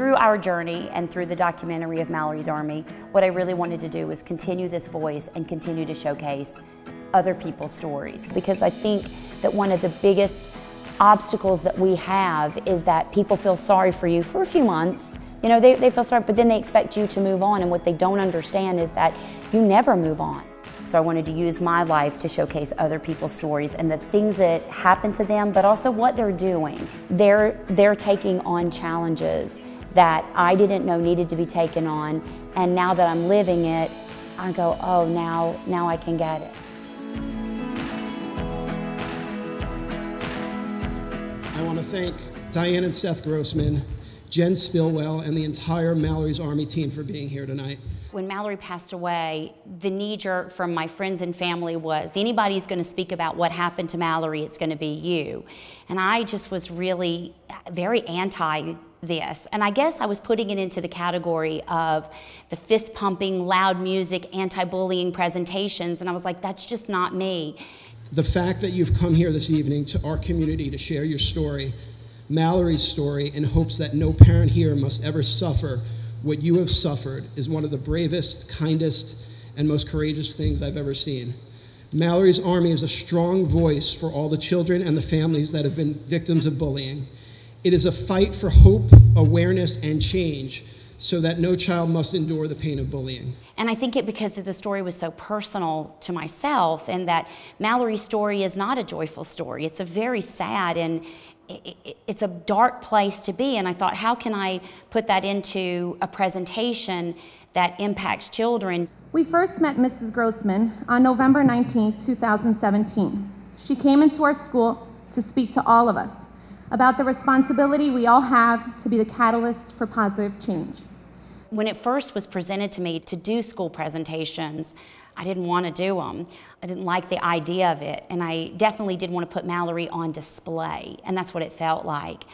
through our journey and through the documentary of Mallory's Army, what I really wanted to do was continue this voice and continue to showcase other people's stories. Because I think that one of the biggest obstacles that we have is that people feel sorry for you for a few months. You know, they, they feel sorry, but then they expect you to move on. And what they don't understand is that you never move on. So I wanted to use my life to showcase other people's stories and the things that happen to them, but also what they're doing. They're, they're taking on challenges that I didn't know needed to be taken on. And now that I'm living it, I go, oh, now, now I can get it. I want to thank Dianne and Seth Grossman, Jen Stillwell, and the entire Mallory's Army team for being here tonight. When Mallory passed away, the knee jerk from my friends and family was anybody's going to speak about what happened to Mallory, it's going to be you. And I just was really very anti this. And I guess I was putting it into the category of the fist pumping, loud music, anti bullying presentations. And I was like, that's just not me. The fact that you've come here this evening to our community to share your story, Mallory's story, in hopes that no parent here must ever suffer what you have suffered is one of the bravest, kindest, and most courageous things I've ever seen. Mallory's Army is a strong voice for all the children and the families that have been victims of bullying. It is a fight for hope, awareness, and change so that no child must endure the pain of bullying. And I think it because the story was so personal to myself, and that Mallory's story is not a joyful story. It's a very sad and it's a dark place to be. And I thought, how can I put that into a presentation that impacts children? We first met Mrs. Grossman on November 19, 2017. She came into our school to speak to all of us about the responsibility we all have to be the catalyst for positive change. When it first was presented to me to do school presentations, I didn't want to do them. I didn't like the idea of it, and I definitely didn't want to put Mallory on display, and that's what it felt like.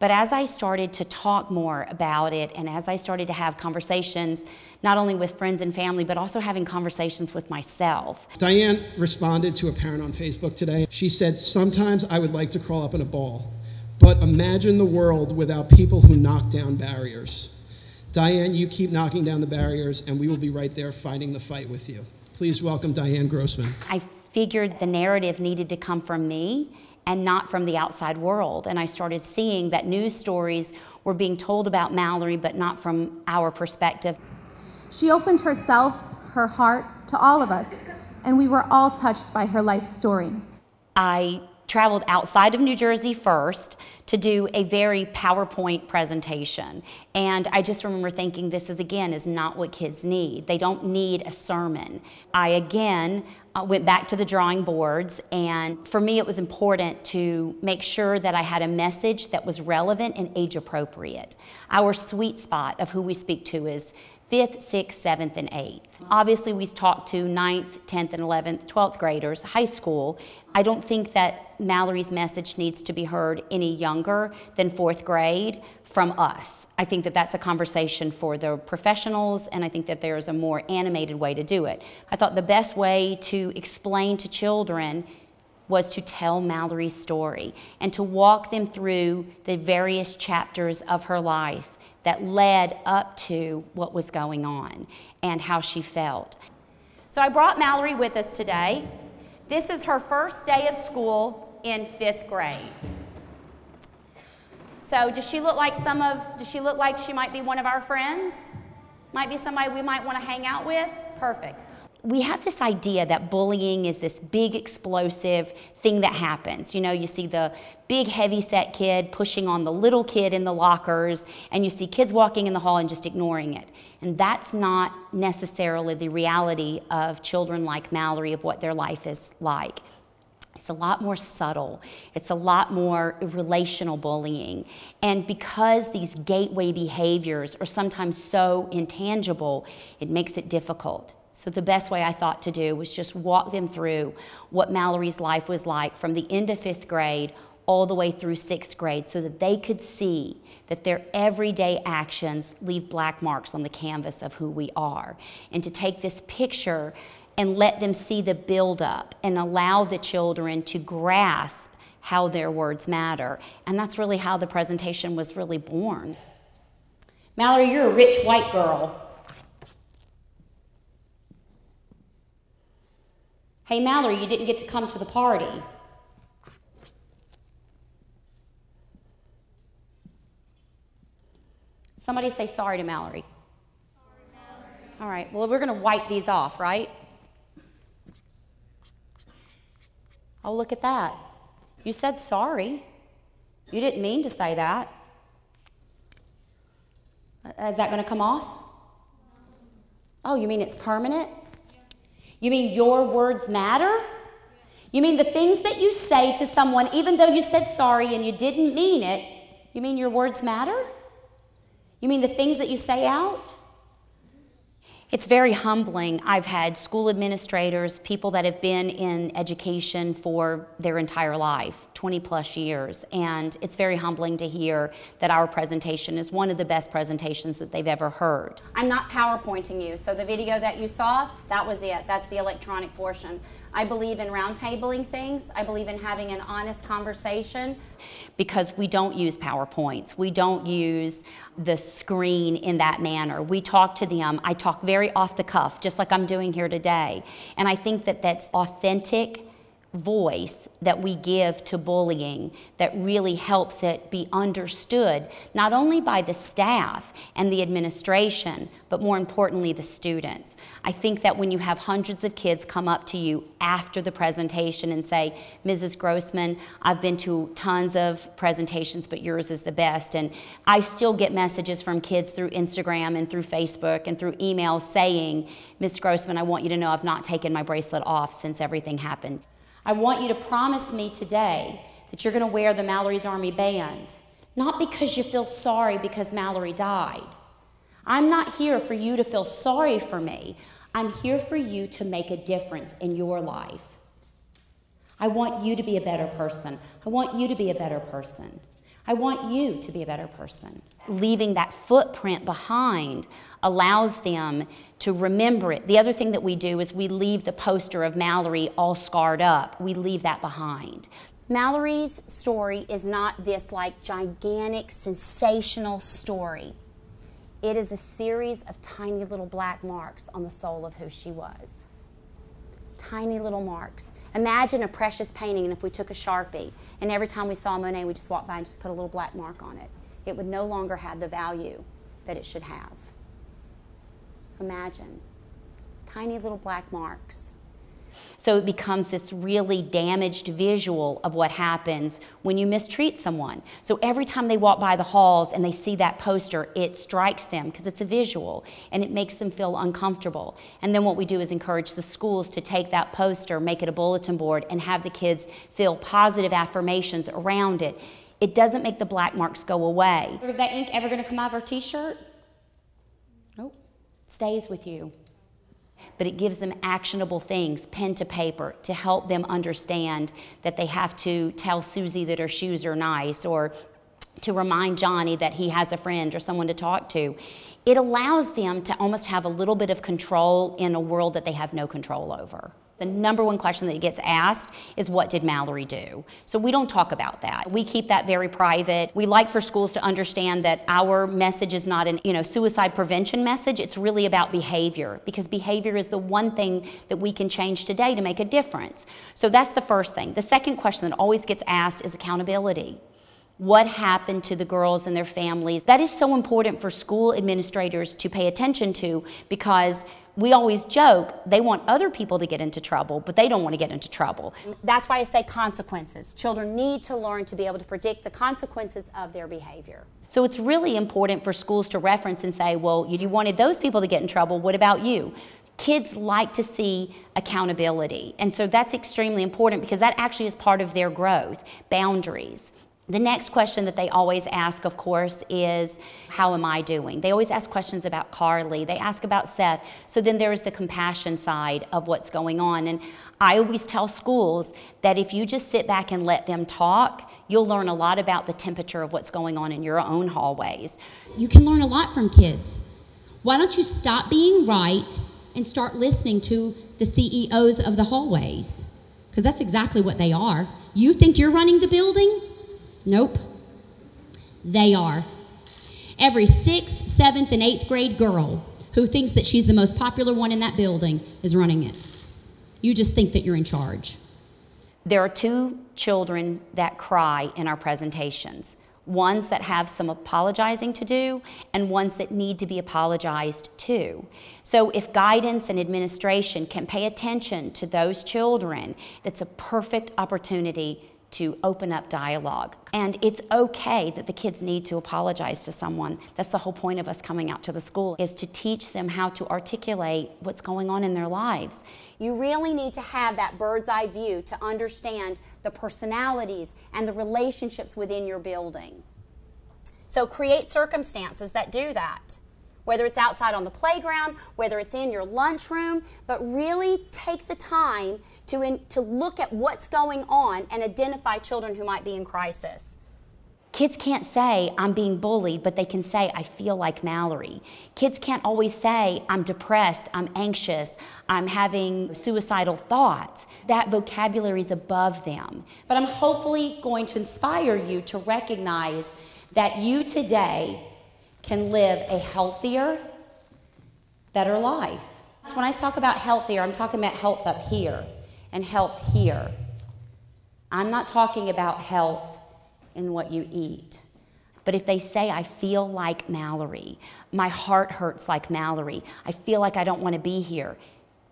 But as I started to talk more about it, and as I started to have conversations, not only with friends and family, but also having conversations with myself. Dianne responded to a parent on Facebook today. She said, Sometimes I would like to crawl up in a ball, but imagine the world without people who knock down barriers. Dianne, you keep knocking down the barriers, and we will be right there fighting the fight with you. Please welcome Dianne Grossman. I figured the narrative needed to come from me and not from the outside world. And I started seeing that news stories were being told about Mallory, but not from our perspective. She opened herself, her heart, to all of us, and we were all touched by her life story. I traveled outside of New Jersey first to do a very PowerPoint presentation. And I just remember thinking this is again is not what kids need. They don't need a sermon. I again uh, went back to the drawing boards and for me it was important to make sure that I had a message that was relevant and age appropriate. Our sweet spot of who we speak to is fifth, sixth, seventh, and eighth. Obviously, we talked to ninth, 10th, and 11th, 12th graders, high school. I don't think that Mallory's message needs to be heard any younger than fourth grade from us. I think that that's a conversation for the professionals, and I think that there's a more animated way to do it. I thought the best way to explain to children was to tell Mallory's story and to walk them through the various chapters of her life that led up to what was going on and how she felt. So I brought Mallory with us today. This is her first day of school in fifth grade. So does she look like some of, does she look like she might be one of our friends? Might be somebody we might want to hang out with? Perfect we have this idea that bullying is this big explosive thing that happens. You know, you see the big heavy set kid pushing on the little kid in the lockers, and you see kids walking in the hall and just ignoring it. And that's not necessarily the reality of children like Mallory, of what their life is like. It's a lot more subtle. It's a lot more relational bullying. And because these gateway behaviors are sometimes so intangible, it makes it difficult. So the best way I thought to do was just walk them through what Mallory's life was like from the end of fifth grade all the way through sixth grade so that they could see that their everyday actions leave black marks on the canvas of who we are. And to take this picture and let them see the buildup and allow the children to grasp how their words matter. And that's really how the presentation was really born. Mallory, you're a rich white girl. Hey, Mallory, you didn't get to come to the party. Somebody say sorry to Mallory. Sorry, Mallory. All right, well, we're going to wipe these off, right? Oh, look at that. You said sorry. You didn't mean to say that. Uh, that going to come off? Oh, you mean it's permanent? You mean your words matter? You mean the things that you say to someone, even though you said sorry and you didn't mean it, you mean your words matter? You mean the things that you say out? It's very humbling. I've had school administrators, people that have been in education for their entire life, 20 plus years, and it's very humbling to hear that our presentation is one of the best presentations that they've ever heard. I'm not PowerPointing you, so the video that you saw, that was it. That's the electronic portion. I believe in roundtabling things. I believe in having an honest conversation because we don't use PowerPoints. We don't use the screen in that manner. We talk to them. I talk very off the cuff, just like I'm doing here today. And I think that that's authentic voice that we give to bullying that really helps it be understood not only by the staff and the administration, but more importantly, the students. I think that when you have hundreds of kids come up to you after the presentation and say, Mrs. Grossman, I've been to tons of presentations, but yours is the best. And I still get messages from kids through Instagram and through Facebook and through email saying, Ms. Grossman, I want you to know I've not taken my bracelet off since everything happened. I want you to promise me today that you're going to wear the Mallory's Army band, not because you feel sorry because Mallory died. I'm not here for you to feel sorry for me. I'm here for you to make a difference in your life. I want you to be a better person. I want you to be a better person. I want you to be a better person. Leaving that footprint behind allows them to remember it. The other thing that we do is we leave the poster of Mallory all scarred up. We leave that behind. Mallory's story is not this like gigantic, sensational story. It is a series of tiny little black marks on the soul of who she was. Tiny little marks. Imagine a precious painting, and if we took a Sharpie, and every time we saw Monet, we just walked by and just put a little black mark on it, it would no longer have the value that it should have. Imagine tiny little black marks. So it becomes this really damaged visual of what happens when you mistreat someone. So every time they walk by the halls and they see that poster, it strikes them because it's a visual and it makes them feel uncomfortable. And then what we do is encourage the schools to take that poster, make it a bulletin board, and have the kids feel positive affirmations around it. It doesn't make the black marks go away. Is that ink ever going to come out of our t shirt? Nope. Stays with you but it gives them actionable things, pen to paper, to help them understand that they have to tell Susie that her shoes are nice or to remind Johnny that he has a friend or someone to talk to. It allows them to almost have a little bit of control in a world that they have no control over. The number one question that gets asked is what did Mallory do? So we don't talk about that. We keep that very private. We like for schools to understand that our message is not an, you know, suicide prevention message. It's really about behavior because behavior is the one thing that we can change today to make a difference. So that's the first thing. The second question that always gets asked is accountability what happened to the girls and their families. That is so important for school administrators to pay attention to because we always joke they want other people to get into trouble, but they don't want to get into trouble. That's why I say consequences. Children need to learn to be able to predict the consequences of their behavior. So it's really important for schools to reference and say, well, you wanted those people to get in trouble, what about you? Kids like to see accountability. And so that's extremely important because that actually is part of their growth, boundaries. The next question that they always ask, of course, is how am I doing? They always ask questions about Carly. They ask about Seth. So then there's the compassion side of what's going on. And I always tell schools that if you just sit back and let them talk, you'll learn a lot about the temperature of what's going on in your own hallways. You can learn a lot from kids. Why don't you stop being right and start listening to the CEOs of the hallways? Because that's exactly what they are. You think you're running the building? Nope. They are. Every sixth, seventh, and eighth grade girl who thinks that she's the most popular one in that building is running it. You just think that you're in charge. There are two children that cry in our presentations ones that have some apologizing to do and ones that need to be apologized to. So if guidance and administration can pay attention to those children, that's a perfect opportunity to open up dialogue. And it's okay that the kids need to apologize to someone. That's the whole point of us coming out to the school is to teach them how to articulate what's going on in their lives. You really need to have that bird's eye view to understand the personalities and the relationships within your building. So create circumstances that do that whether it's outside on the playground, whether it's in your lunchroom, but really take the time to, in, to look at what's going on and identify children who might be in crisis. Kids can't say, I'm being bullied, but they can say, I feel like Mallory. Kids can't always say, I'm depressed, I'm anxious, I'm having suicidal thoughts. That vocabulary is above them. But I'm hopefully going to inspire you to recognize that you today can live a healthier, better life. When I talk about healthier, I'm talking about health up here and health here. I'm not talking about health in what you eat. But if they say, I feel like Mallory, my heart hurts like Mallory, I feel like I don't want to be here,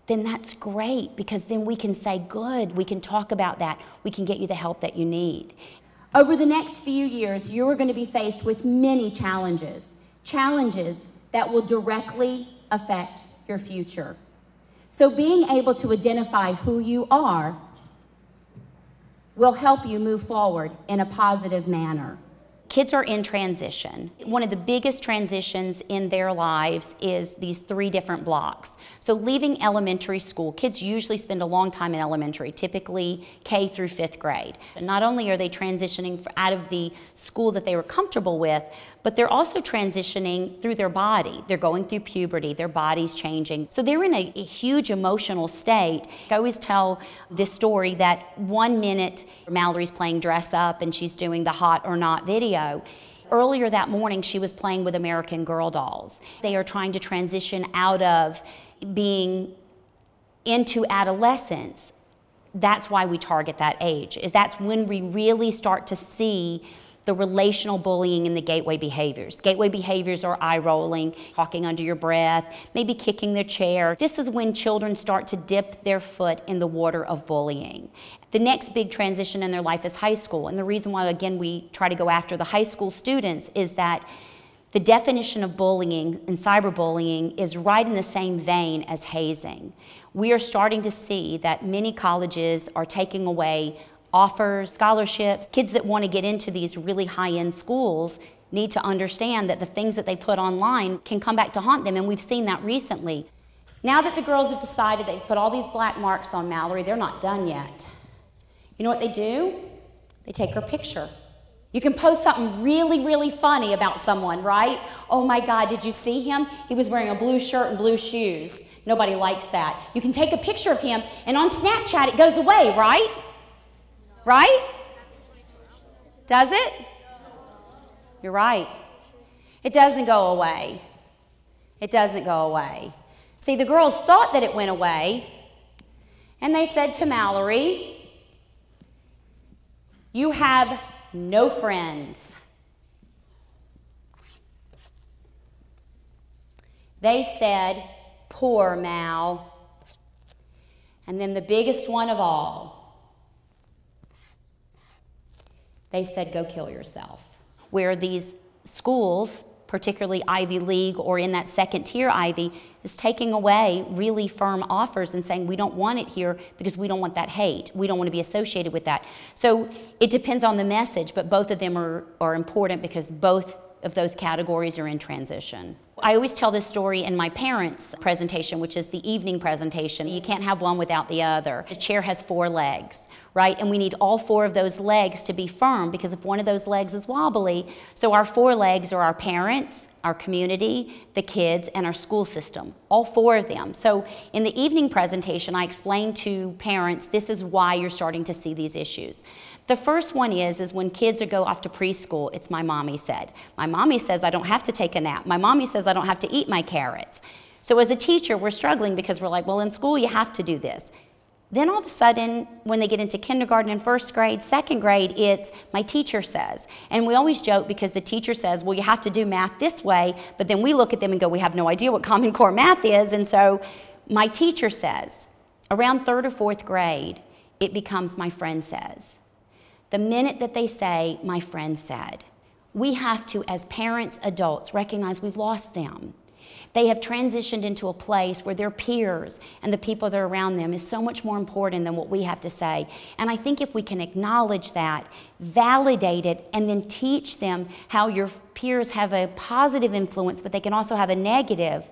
then that's great because then we can say, Good, we can talk about that, we can get you the help that you need. Over the next few years, you are going to be faced with many challenges challenges that will directly affect your future. So, being able to identify who you are will help you move forward in a positive manner. Kids are in transition. One of the biggest transitions in their lives is these three different blocks. So, leaving elementary school, kids usually spend a long time in elementary, typically K through fifth grade. And not only are they transitioning out of the school that they were comfortable with, but they're also transitioning through their body. They're going through puberty, their body's changing. So, they're in a, a huge emotional state. I always tell this story that one minute Mallory's playing dress up and she's doing the hot or not video Earlier that morning, she was playing with American Girl dolls. They are trying to transition out of being into adolescence. That's why we target that age, is that's when we really start to see the relational bullying and the gateway behaviors. Gateway behaviors are eye rolling, talking under your breath, maybe kicking their chair. This is when children start to dip their foot in the water of bullying. The next big transition in their life is high school. And the reason why, again, we try to go after the high school students is that the definition of bullying and cyberbullying is right in the same vein as hazing. We are starting to see that many colleges are taking away offers, scholarships. Kids that want to get into these really high end schools need to understand that the things that they put online can come back to haunt them, and we've seen that recently. Now that the girls have decided they've put all these black marks on Mallory, they're not done yet. You know what they do? They take her picture. You can post something really, really funny about someone, right? Oh my God, did you see him? He was wearing a blue shirt and blue shoes. Nobody likes that. You can take a picture of him, and on Snapchat it goes away, right? Right? Does it? You're right. It doesn't go away. It doesn't go away. See, the girls thought that it went away, and they said to Mallory, You have no friends. They said, Poor Mal. And then the biggest one of all, they said, go kill yourself. Where these schools, particularly Ivy League or in that second tier Ivy, is taking away really firm offers and saying, we don't want it here because we don't want that hate. We don't want to be associated with that. So it depends on the message, but both of them are, are important because both of those categories are in transition. I always tell this story in my parents' presentation, which is the evening presentation. You can't have one without the other. A chair has four legs, right? And we need all four of those legs to be firm because if one of those legs is wobbly, so our four legs are our parents, our community, the kids, and our school system, all four of them. So in the evening presentation, I explained to parents this is why you're starting to see these issues. The first one is, is when kids go off to preschool, it's my mommy said. My mommy says I don't have to take a nap. My mommy says I don't have to eat my carrots. So as a teacher, we're struggling because we're like, well, in school you have to do this. Then all of a sudden, when they get into kindergarten and first grade, second grade, it's my teacher says. And we always joke because the teacher says, well, you have to do math this way, but then we look at them and go, we have no idea what Common Core math is. And so my teacher says, around third or fourth grade, it becomes my friend says. The minute that they say, my friend said, we have to, as parents, adults, recognize we've lost them. They have transitioned into a place where their peers and the people that are around them is so much more important than what we have to say. And I think if we can acknowledge that, validate it, and then teach them how your peers have a positive influence, but they can also have a negative,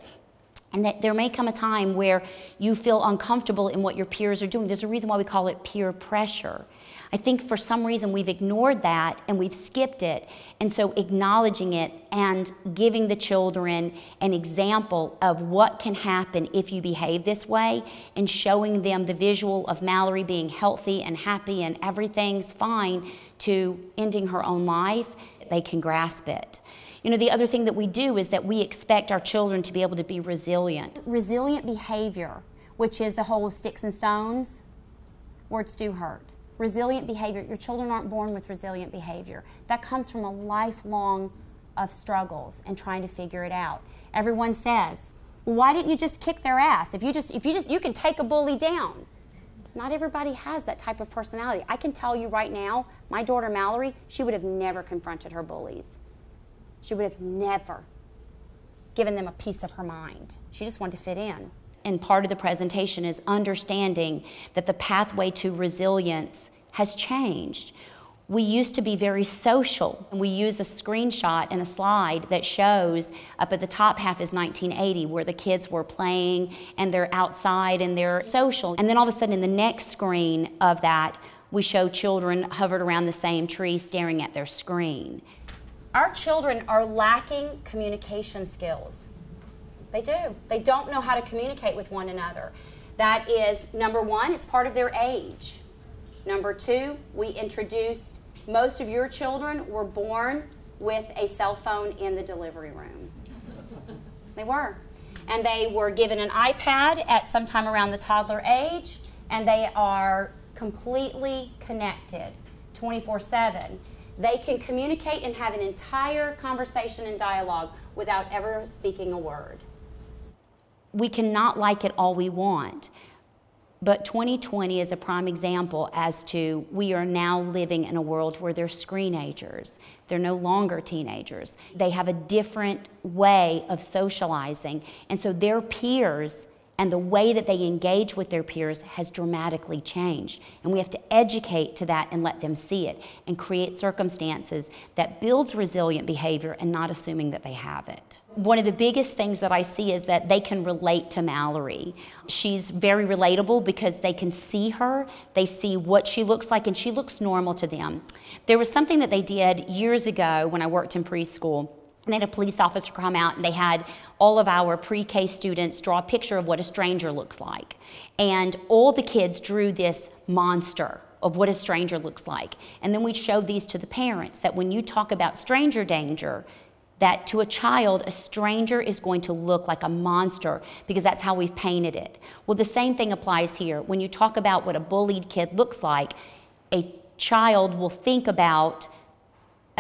and that there may come a time where you feel uncomfortable in what your peers are doing. There's a reason why we call it peer pressure. I think for some reason we've ignored that and we've skipped it. And so acknowledging it and giving the children an example of what can happen if you behave this way and showing them the visual of Mallory being healthy and happy and everything's fine to ending her own life, they can grasp it. You know, the other thing that we do is that we expect our children to be able to be resilient. Resilient behavior, which is the whole sticks and stones, words do hurt. Resilient behavior, your children aren't born with resilient behavior. That comes from a lifelong of struggles and trying to figure it out. Everyone says, why didn't you just kick their ass? If you just, if you just, you can take a bully down. Not everybody has that type of personality. I can tell you right now, my daughter Mallory, she would have never confronted her bullies. She would have never given them a piece of her mind. She just wanted to fit in. And part of the presentation is understanding that the pathway to resilience has changed. We used to be very social. And we use a screenshot and a slide that shows up at the top half is 1980, where the kids were playing and they're outside and they're social. And then all of a sudden, in the next screen of that, we show children hovered around the same tree staring at their screen. Our children are lacking communication skills. They do. They don't know how to communicate with one another. That is, number one, it's part of their age. Number two, we introduced most of your children were born with a cell phone in the delivery room. They were. And they were given an iPad at some time around the toddler age, and they are completely connected 24 7 they can communicate and have an entire conversation and dialogue without ever speaking a word. We cannot like it all we want, but 2020 is a prime example as to we are now living in a world where they're screenagers. They're no longer teenagers. They have a different way of socializing, and so their peers and the way that they engage with their peers has dramatically changed. And we have to educate to that and let them see it and create circumstances that builds resilient behavior and not assuming that they have it. One of the biggest things that I see is that they can relate to Mallory. She's very relatable because they can see her, they see what she looks like, and she looks normal to them. There was something that they did years ago when I worked in preschool and they had a police officer come out and they had all of our pre K students draw a picture of what a stranger looks like. And all the kids drew this monster of what a stranger looks like. And then we showed these to the parents that when you talk about stranger danger, that to a child, a stranger is going to look like a monster because that's how we've painted it. Well, the same thing applies here. When you talk about what a bullied kid looks like, a child will think about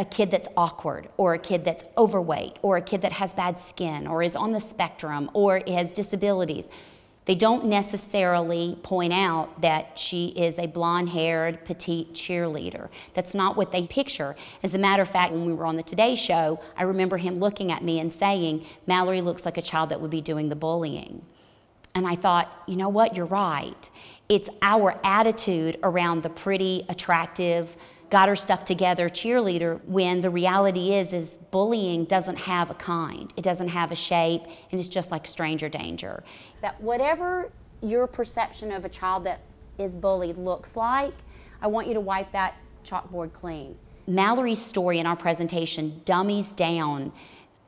a kid that's awkward or a kid that's overweight or a kid that has bad skin or is on the spectrum or has disabilities. They don't necessarily point out that she is a blonde haired, petite cheerleader. That's not what they picture. As a matter of fact, when we were on the Today Show, I remember him looking at me and saying, Mallory looks like a child that would be doing the bullying. And I thought, you know what, you're right. It's our attitude around the pretty, attractive, got her stuff together cheerleader when the reality is is bullying doesn't have a kind. It doesn't have a shape and it's just like stranger danger. That whatever your perception of a child that is bullied looks like, I want you to wipe that chalkboard clean. Mallory's story in our presentation dummies down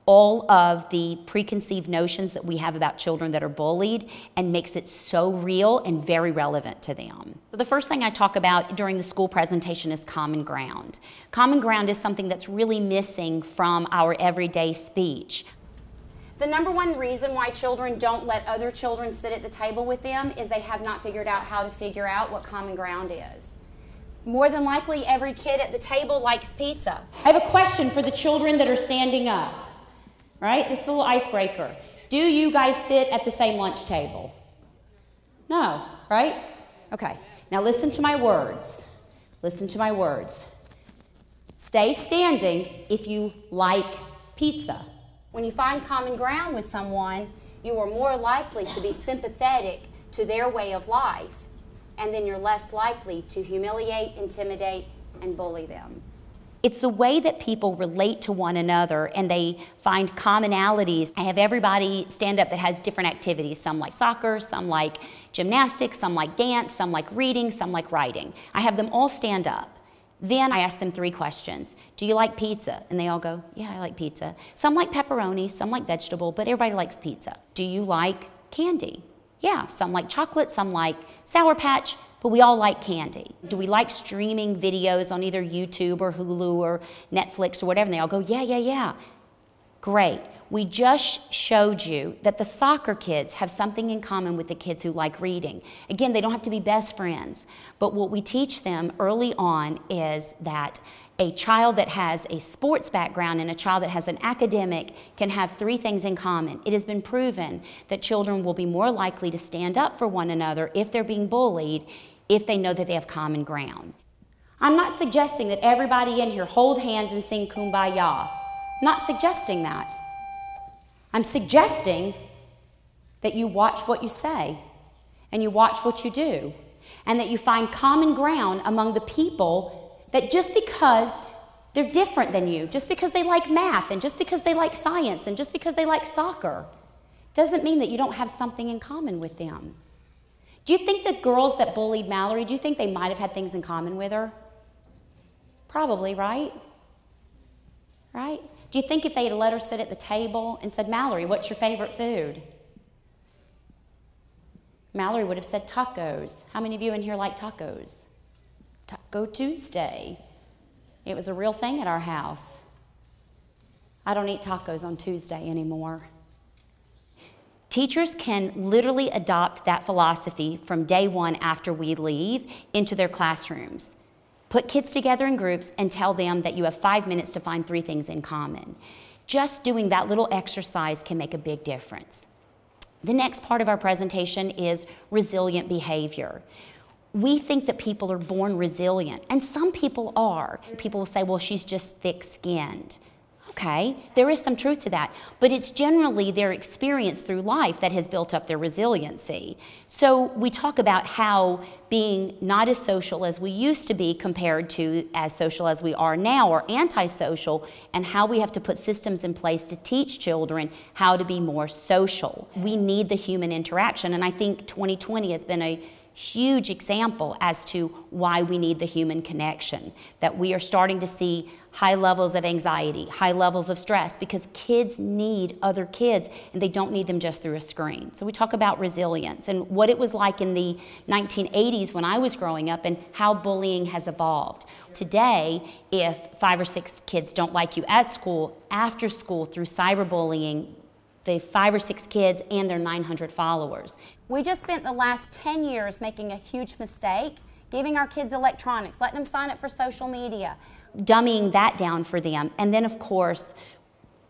all of the preconceived notions that we have about children that are bullied and makes it so real and very relevant to them. So the first thing I talk about during the school presentation is common ground. Common ground is something that's really missing from our everyday speech. The number one reason why children don't let other children sit at the table with them is they have not figured out how to figure out what common ground is. More than likely, every kid at the table likes pizza. I have a question for the children that are standing up right? This little icebreaker. Do you guys sit at the same lunch table? No, right? Okay. Now listen to my words. Listen to my words. Stay standing if you like pizza. When you find common ground with someone, you are more likely to be sympathetic to their way of life, and then you're less likely to humiliate, intimidate, and bully them. It's the way that people relate to one another and they find commonalities. I have everybody stand up that has different activities. Some like soccer, some like gymnastics, some like dance, some like reading, some like writing. I have them all stand up. Then I ask them three questions. Do you like pizza? And they all go, Yeah, I like pizza. Some like pepperoni, some like vegetable, but everybody likes pizza. Do you like candy? Yeah, some like chocolate, some like Sour Patch, but we all like candy. Do we like streaming videos on either YouTube or Hulu or Netflix or whatever? And they all go, yeah, yeah, yeah. Great. We just showed you that the soccer kids have something in common with the kids who like reading. Again, they don't have to be best friends, but what we teach them early on is that a child that has a sports background and a child that has an academic can have three things in common. It has been proven that children will be more likely to stand up for one another if they're being bullied if they know that they have common ground. I'm not suggesting that everybody in here hold hands and sing kumbaya. I'm not suggesting that. I'm suggesting that you watch what you say and you watch what you do and that you find common ground among the people that just because they're different than you, just because they like math and just because they like science and just because they like soccer, doesn't mean that you don't have something in common with them. Do you think the girls that bullied Mallory, do you think they might have had things in common with her? Probably, right? Right? Do you think if they had let her sit at the table and said, Mallory, what's your favorite food? Mallory would have said tacos. How many of you in here like tacos? Taco Tuesday. It was a real thing at our house. I don't eat tacos on Tuesday anymore. Teachers can literally adopt that philosophy from day one after we leave into their classrooms. Put kids together in groups and tell them that you have five minutes to find three things in common. Just doing that little exercise can make a big difference. The next part of our presentation is resilient behavior. We think that people are born resilient, and some people are. People will say, well, she's just thick skinned. Okay, there is some truth to that, but it's generally their experience through life that has built up their resiliency. So we talk about how being not as social as we used to be compared to as social as we are now or antisocial, and how we have to put systems in place to teach children how to be more social. We need the human interaction, and I think 2020 has been a huge example as to why we need the human connection. That we are starting to see high levels of anxiety, high levels of stress, because kids need other kids and they don't need them just through a screen. So we talk about resilience and what it was like in the 1980s when I was growing up and how bullying has evolved. Today, if five or six kids don't like you at school, after school through cyberbullying, the five or six kids and their 900 followers. We just spent the last 10 years making a huge mistake, giving our kids electronics, letting them sign up for social media, dumbing that down for them. And then, of course,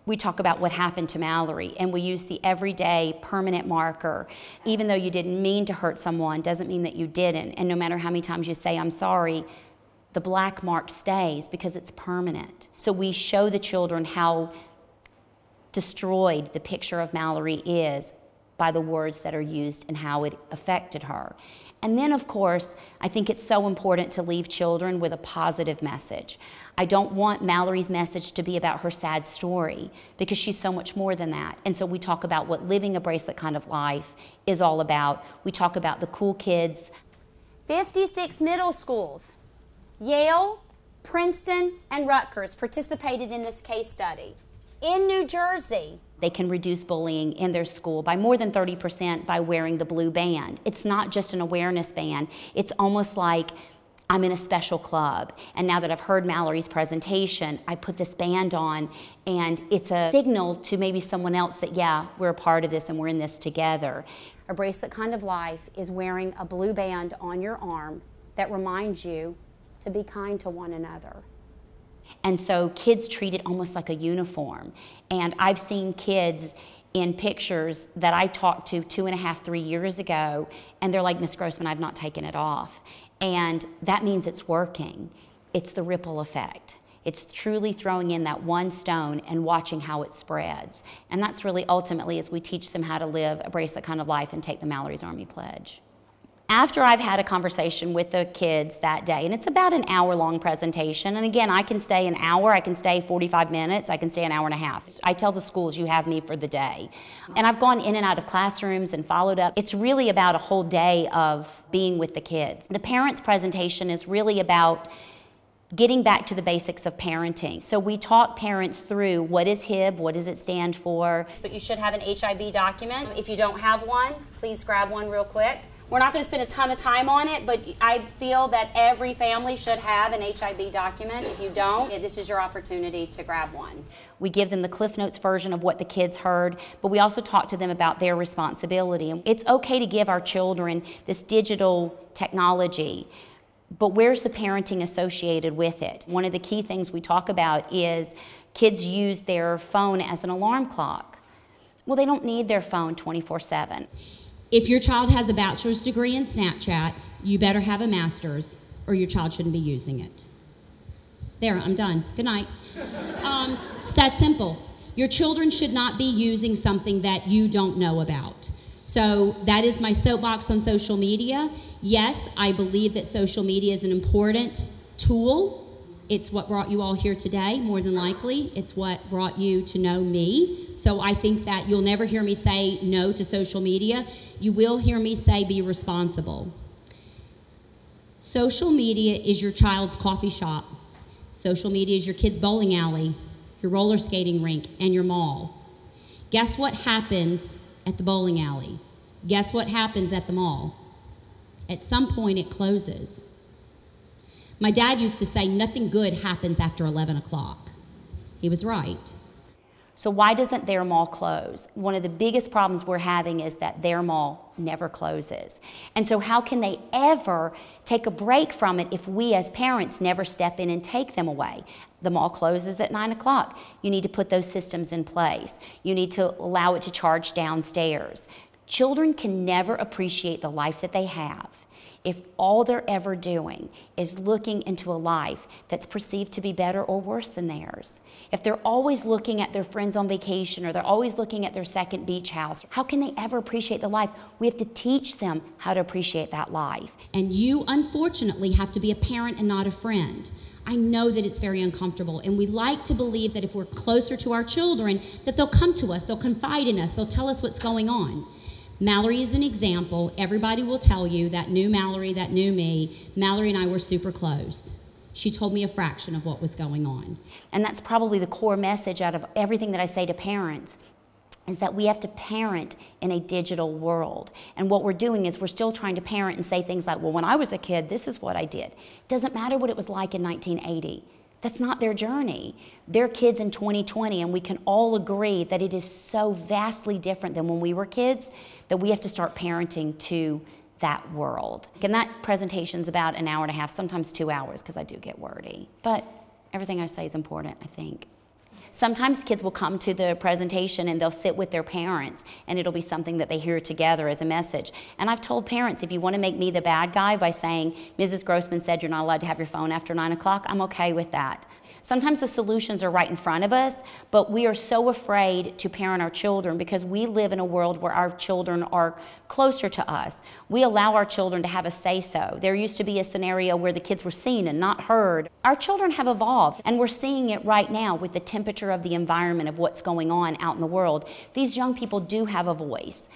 we talk about what happened to Mallory and we use the everyday permanent marker. Even though you didn't mean to hurt someone, doesn't mean that you didn't. And no matter how many times you say, I'm sorry, the black mark stays because it's permanent. So we show the children how destroyed the picture of Mallory is by the words that are used and how it affected her. And then, of course, I think it's so important to leave children with a positive message. I don't want Mallory's message to be about her sad story because she's so much more than that. And so we talk about what living a bracelet kind of life is all about. We talk about the cool kids. 56 middle schools, Yale, Princeton, and Rutgers participated in this case study. In New Jersey, they can reduce bullying in their school by more than 30% by wearing the blue band. It's not just an awareness band, it's almost like I'm in a special club. And now that I've heard Mallory's presentation, I put this band on, and it's a signal to maybe someone else that, yeah, we're a part of this and we're in this together. A bracelet kind of life is wearing a blue band on your arm that reminds you to be kind to one another. And so kids treat it almost like a uniform. And I've seen kids in pictures that I talked to two and a half, three years ago, and they're like, Miss Grossman, I've not taken it off. And that means it's working. It's the ripple effect. It's truly throwing in that one stone and watching how it spreads. And that's really ultimately as we teach them how to live a bracelet kind of life and take the Mallory's Army Pledge after I've had a conversation with the kids that day, and it's about an hour long presentation, and again, I can stay an hour, I can stay 45 minutes, I can stay an hour and a half. I tell the schools, you have me for the day. And I've gone in and out of classrooms and followed up. It's really about a whole day of being with the kids. The parents' presentation is really about getting back to the basics of parenting. So we talk parents through what is HIB, what does it stand for. But you should have an HIB document. If you don't have one, please grab one real quick. We're not going to spend a ton of time on it, but I feel that every family should have an HIB document. If you don't, this is your opportunity to grab one. We give them the Cliff Notes version of what the kids heard, but we also talk to them about their responsibility. It's okay to give our children this digital technology but where's the parenting associated with it? One of the key things we talk about is kids use their phone as an alarm clock. Well, they don't need their phone 24 7. If your child has a bachelor's degree in Snapchat, you better have a master's or your child shouldn't be using it. There, I'm done. Good night. Um, it's that simple. Your children should not be using something that you don't know about. So that is my soapbox on social media. Yes, I believe that social media is an important tool it's what brought you all here today, more than likely. It's what brought you to know me. So I think that you'll never hear me say no to social media. You will hear me say be responsible. Social media is your child's coffee shop. Social media is your kid's bowling alley, your roller skating rink, and your mall. Guess what happens at the bowling alley? Guess what happens at the mall? At some point, it closes. My dad used to say, nothing good happens after 11 o'clock. He was right. So, why doesn't their mall close? One of the biggest problems we're having is that their mall never closes. And so, how can they ever take a break from it if we as parents never step in and take them away? The mall closes at 9 o'clock. You need to put those systems in place. You need to allow it to charge downstairs. Children can never appreciate the life that they have if all they're ever doing is looking into a life that's perceived to be better or worse than theirs, if they're always looking at their friends on vacation or they're always looking at their second beach house, how can they ever appreciate the life? We have to teach them how to appreciate that life. And you, unfortunately, have to be a parent and not a friend. I know that it's very uncomfortable, and we like to believe that if we're closer to our children, that they'll come to us, they'll confide in us, they'll tell us what's going on. Mallory is an example. Everybody will tell you that knew Mallory, that knew me. Mallory and I were super close. She told me a fraction of what was going on. And that's probably the core message out of everything that I say to parents is that we have to parent in a digital world. And what we're doing is we're still trying to parent and say things like, well, when I was a kid, this is what I did. Doesn't matter what it was like in 1980. That's not their journey. They're kids in 2020, and we can all agree that it is so vastly different than when we were kids that we have to start parenting to that world. And that presentation's about an hour and a half, sometimes two hours, because I do get wordy. But everything I say is important, I think. Sometimes kids will come to the presentation and they'll sit with their parents and it'll be something that they hear together as a message. And I've told parents, if you want to make me the bad guy by saying, Mrs. Grossman said you're not allowed to have your phone after 9 o'clock, I'm okay with that. Sometimes the solutions are right in front of us, but we are so afraid to parent our children because we live in a world where our children are closer to us. We allow our children to have a say so. There used to be a scenario where the kids were seen and not heard. Our children have evolved, and we're seeing it right now with the temperature of the environment of what's going on out in the world. These young people do have a voice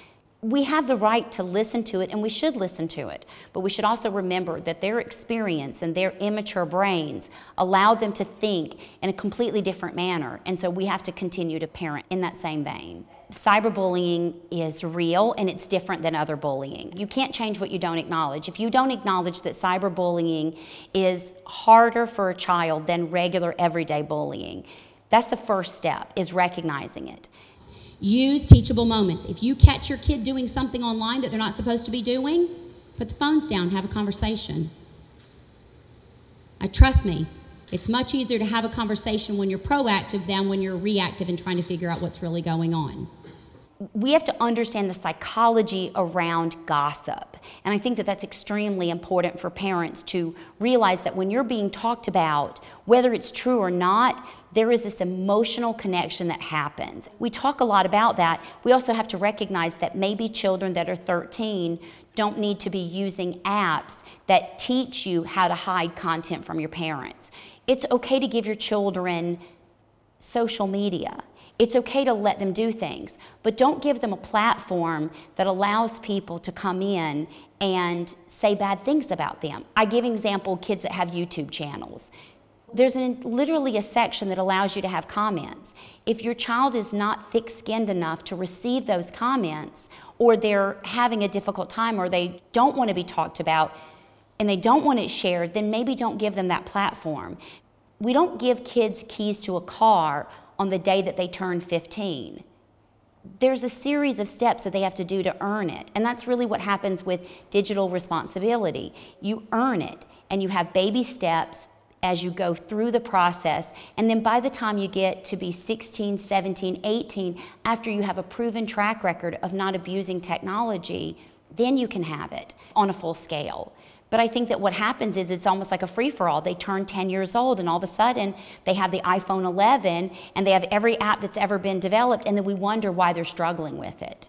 we have the right to listen to it and we should listen to it. But we should also remember that their experience and their immature brains allow them to think in a completely different manner. And so we have to continue to parent in that same vein. Cyberbullying is real and it's different than other bullying. You can't change what you don't acknowledge. If you don't acknowledge that cyberbullying is harder for a child than regular everyday bullying, that's the first step is recognizing it. Use teachable moments. If you catch your kid doing something online that they're not supposed to be doing, put the phones down, have a conversation. I trust me, it's much easier to have a conversation when you're proactive than when you're reactive and trying to figure out what's really going on we have to understand the psychology around gossip. And I think that that's extremely important for parents to realize that when you're being talked about, whether it's true or not, there is this emotional connection that happens. We talk a lot about that. We also have to recognize that maybe children that are 13 don't need to be using apps that teach you how to hide content from your parents. It's okay to give your children social media. It's okay to let them do things, but don't give them a platform that allows people to come in and say bad things about them. I give example kids that have YouTube channels. There's an, literally a section that allows you to have comments. If your child is not thick skinned enough to receive those comments, or they're having a difficult time, or they don't want to be talked about, and they don't want it shared, then maybe don't give them that platform. We don't give kids keys to a car on the day that they turn 15. There's a series of steps that they have to do to earn it. And that's really what happens with digital responsibility. You earn it, and you have baby steps as you go through the process. And then by the time you get to be 16, 17, 18, after you have a proven track record of not abusing technology, then you can have it on a full scale. But I think that what happens is it's almost like a free for all. They turn 10 years old and all of a sudden they have the iPhone 11 and they have every app that's ever been developed, and then we wonder why they're struggling with it.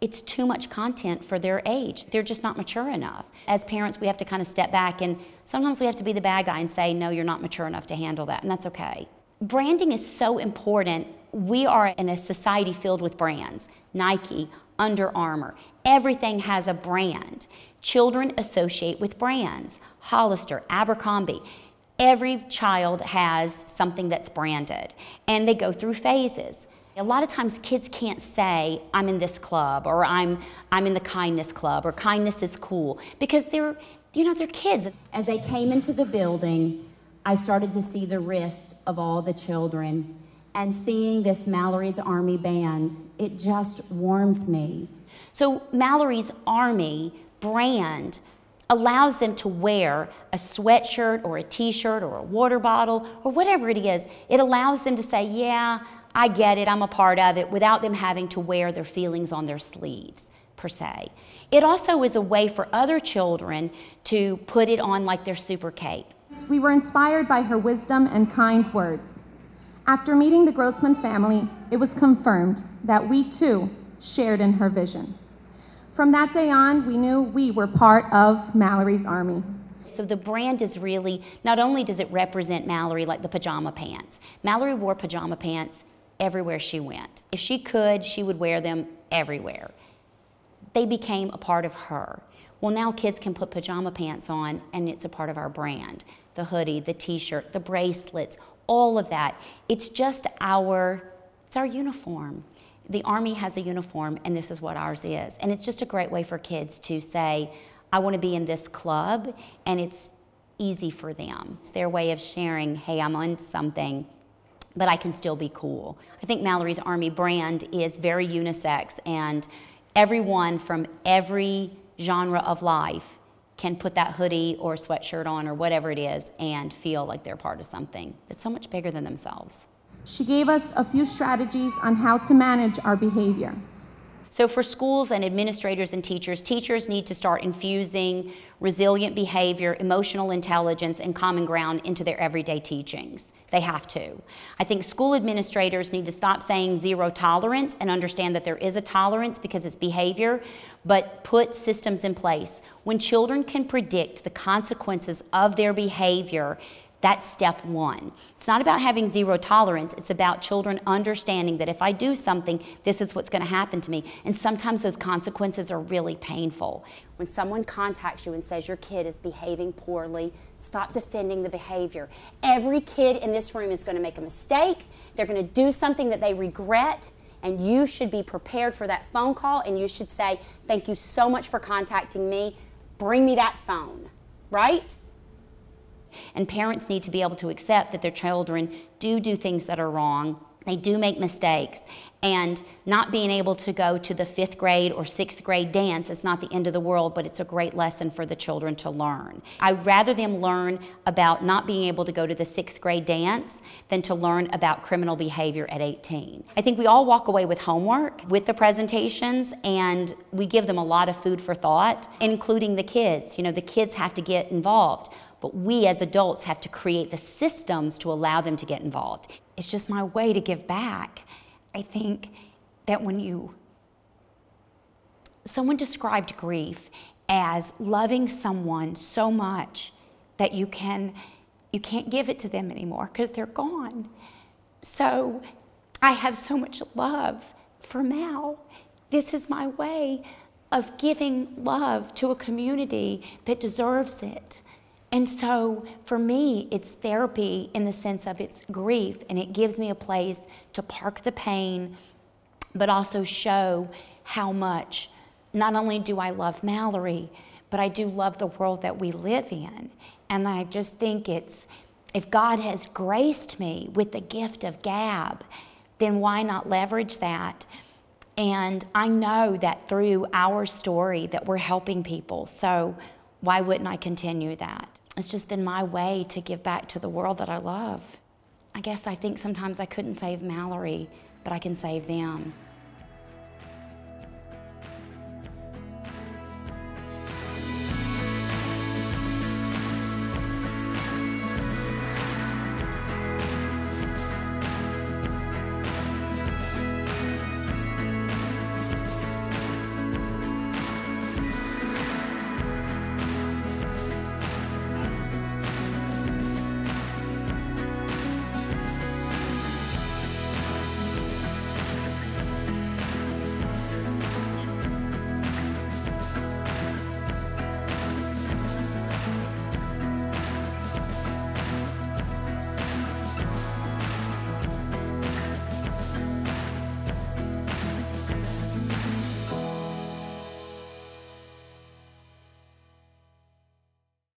It's too much content for their age. They're just not mature enough. As parents, we have to kind of step back and sometimes we have to be the bad guy and say, no, you're not mature enough to handle that, and that's okay. Branding is so important. We are in a society filled with brands Nike, Under Armour. Everything has a brand. Children associate with brands Hollister, Abercrombie. Every child has something that's branded, and they go through phases. A lot of times kids can't say, I'm in this club, or I'm, I'm in the kindness club, or kindness is cool, because they're, you know, they're kids. As they came into the building, I started to see the wrist of all the children, and seeing this Mallory's Army band, it just warms me. So Mallory's Army brand allows them to wear a sweatshirt or a t-shirt or a water bottle or whatever it is. It allows them to say, yeah, I get it, I'm a part of it, without them having to wear their feelings on their sleeves, per se. It also is a way for other children to put it on like their super cape. We were inspired by her wisdom and kind words. After meeting the Grossman family, it was confirmed that we too shared in her vision. From that day on, we knew we were part of Mallory's army. So the brand is really, not only does it represent Mallory like the pajama pants, Mallory wore pajama pants everywhere she went. If she could, she would wear them everywhere. They became a part of her. Well, now kids can put pajama pants on and it's a part of our brand. The hoodie, the t-shirt, the bracelets, all of that. It's just our, it's our uniform the Army has a uniform and this is what ours is. And it's just a great way for kids to say, I want to be in this club, and it's easy for them. It's their way of sharing, hey, I'm on something, but I can still be cool. I think Mallory's Army brand is very unisex, and everyone from every genre of life can put that hoodie or sweatshirt on or whatever it is and feel like they're part of something that's so much bigger than themselves. She gave us a few strategies on how to manage our behavior. So, for schools and administrators and teachers, teachers need to start infusing resilient behavior, emotional intelligence, and common ground into their everyday teachings. They have to. I think school administrators need to stop saying zero tolerance and understand that there is a tolerance because it's behavior, but put systems in place. When children can predict the consequences of their behavior, that's step one. It's not about having zero tolerance, it's about children understanding that if I do something, this is what's going to happen to me. And sometimes those consequences are really painful. When someone contacts you and says your kid is behaving poorly, stop defending the behavior. Every kid in this room is going to make a mistake, they're going to do something that they regret. And you should be prepared for that phone call and you should say, Thank you so much for contacting me. Bring me that phone, right? And parents need to be able to accept that their children do do things that are wrong. They do make mistakes. And not being able to go to the fifth grade or sixth grade dance is not the end of the world, but it's a great lesson for the children to learn. I'd rather them learn about not being able to go to the sixth grade dance than to learn about criminal behavior at 18. I think we all walk away with homework with the presentations, and we give them a lot of food for thought, including the kids. You know, the kids have to get involved but we as adults have to create the systems to allow them to get involved. It's just my way to give back. I think that when you, someone described grief as loving someone so much that you can you can't give it to them anymore because they're gone. So I have so much love for Mal. This is my way of giving love to a community that deserves it. And so for me, it's therapy in the sense of it's grief, and it gives me a place to park the pain, but also show how much not only do I love Mallory, but I do love the world that we live in. And I just think it's, if God has graced me with the gift of Gab, then why not leverage that? And I know that through our story that we're helping people. So why wouldn't I continue that? It's just been my way to give back to the world that I love. I guess I think sometimes I couldn't save Mallory, but I can save them.